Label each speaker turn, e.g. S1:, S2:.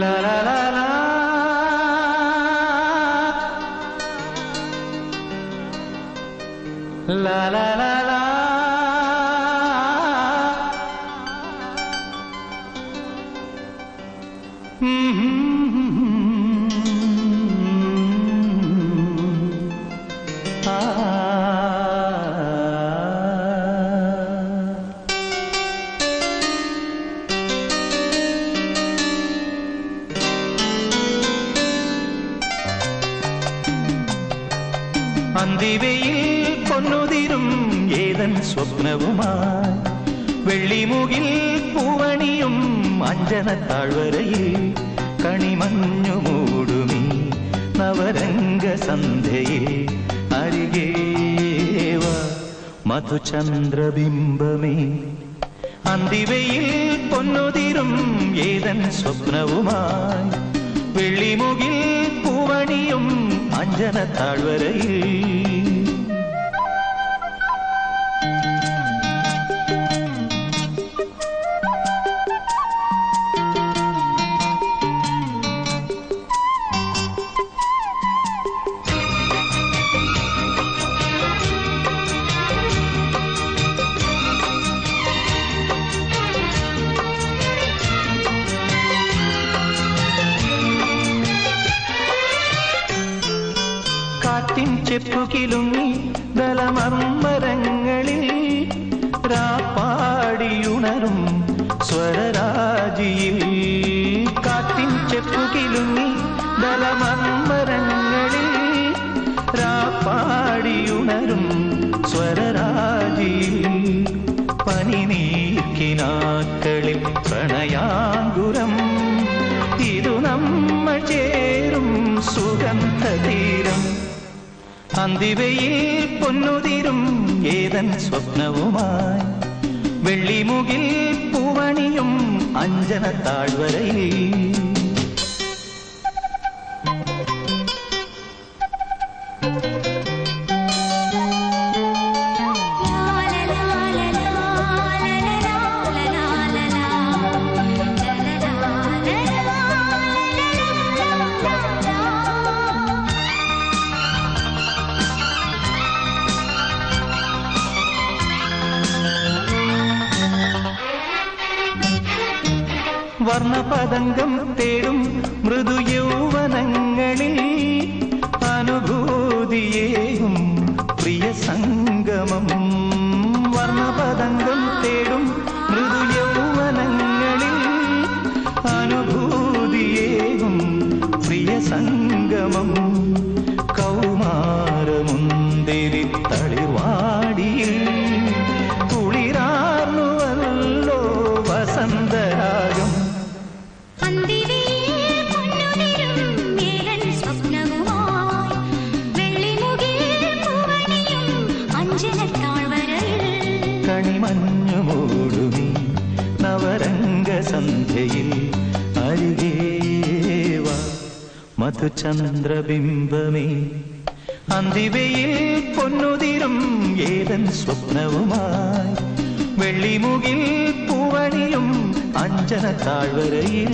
S1: La la la la. La അന്തിവയിൽ പൊന്നുതിരും ഏതൻ സ്വപ്നവുമായി വെള്ളിമുകിൽ പൂവണിയും അഞ്ജന താഴ്വരയിൽ കണിമഞ്ഞു മൂടുമീ നവരംഗ സന്ധ്യയിൽ അരികേവ മധുചന്ദ്രബിംബമേ അന്തിവയിൽ പൊന്നുതിരും ഏതൻ സ്വപ്നവുമായി വെള്ളിമുകിൽ പൂവണിയും അഞ്ജന താഴ്വരയിൽ കാറ്റിൻ ചെപ്പുകിലുങ്ങി ദലമർമ്മരങ്ങളിൽ രാപ്പാടിയുണരും സ്വരരാജിയിൽ. കാറ്റിൻ ചെപ്പുകിലുങ്ങി ദലമർമ്മരങ്ങളിൽ രാപ്പാടിയുണരും സ്വരരാജിയിൽ. പനിനീർക്കിനാക്കളിൽ പ്രണയാങ്കുരം ഇതു നമ്മൾ ചേരും സുഗന്ധതീരം. അന്തിവയിൽ പൊന്നുതിരും ഏതൻ സ്വപ്നവുമായി വെള്ളിമുകിൽ പൂവണിയും അഞ്ജന താഴ്വരയിൽ വർണപതംഗം തേടും മൃദു യൗവനങ്ങളിൽ അനുഭൂതിയേകും പ്രിയ സംഗമം. വർണപതംഗം തേടും മൃദു യൗവനങ്ങളിൽ അനുഭൂതിയേകും പ്രിയ സംഗമം. കൗമാരമുന്തിരി കണിമഞ്ഞു മൂടുമീ നവരംഗ സന്ധ്യയിൽ അരികേവ മധുചന്ദ്രബിംബമേ അന്തിവയിൽ പൊന്നുതിരും ഏതൻ സ്വപ്നവുമായി വെള്ളിമുകിൽ പൂവണിയും അഞ്ജന താഴ്വരയിൽ